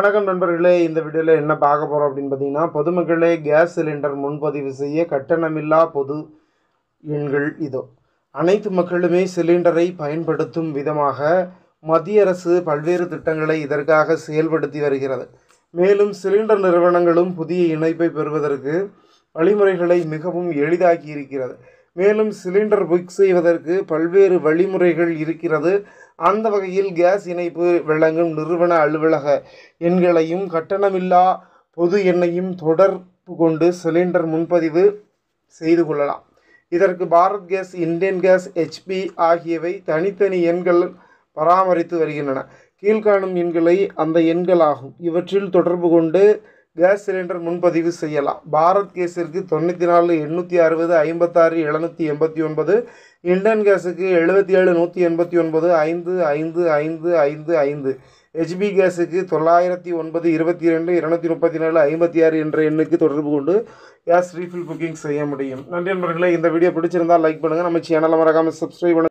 வணக்கம் நண்பர்களே இந்த வீடியோவில் என்ன பார்க்க போகிறோம் அப்படின்னு பார்த்தீங்கன்னா பொதுமக்களே கேஸ் சிலிண்டர் முன்பதிவு செய்ய கட்டணமில்லா பொது எண்கள் இதோ. அனைத்து மக்களுமே சிலிண்டரை பயன்படுத்தும் விதமாக மத்திய அரசு பல்வேறு திட்டங்களை இதற்காக செயல்படுத்தி வருகிறது. மேலும் சிலிண்டர் நிறுவனங்களும் புதிய இணைப்பை பெறுவதற்கு வழிமுறைகளை மிகவும் எளிதாக்கி இருக்கிறது. மேலும் சிலிண்டர் புக் செய்வதற்கு பல்வேறு வழிமுறைகள் இருக்கிறது. அந்த வகையில் கேஸ் இணைப்பு வழங்கும் நிறுவன அலுவலக எண்களையும் கட்டணமில்லா பொது எண்ணையும் தொடர்பு கொண்டு சிலிண்டர் முன்பதிவு செய்து கொள்ளலாம். இதற்கு Bharat gas Indian gas HP ஆகியவை தனித்தனி எண்கள் பராமரித்து வருகின்றன. கீழ்காணும் எண்களை அந்த எண்களாகும். இவற்றில் தொடர்பு கொண்டு கேஸ் சிலிண்டர் முன்பதிவு செய்யலாம். பாரத் கேஸிற்கு தொண்ணூற்றி நாலு எண்ணூற்றி அறுபது ஐம்பத்தாறு எழுநூற்றி எண்பத்தி ஒன்பது இண்டன் கேஸுக்கு எழுபத்தி ஏழு நூற்றி எண்பத்தி ஒன்பது ஐந்து ஐந்து ஐந்து ஐந்து ஐந்து. ஹெச்பி கேஸுக்கு தொள்ளாயிரத்தி ஒன்பது இருபத்தி ரெண்டு இருநூத்தி முப்பத்தி நாலு ஐம்பத்தி ஆறு என்ற எண்ணுக்கு தொடர்பு கொண்டு கேஸ் ரீஃபில் புக்கிங் செய்ய முடியும். நன்றி நண்பர்களே இந்த வீடியோ பிடிச்சிருந்தால் லைக் பண்ணுங்கள் நம்ம சேனலை மறக்காமல் சப்ஸ்கிரைப் பண்ணுங்கள்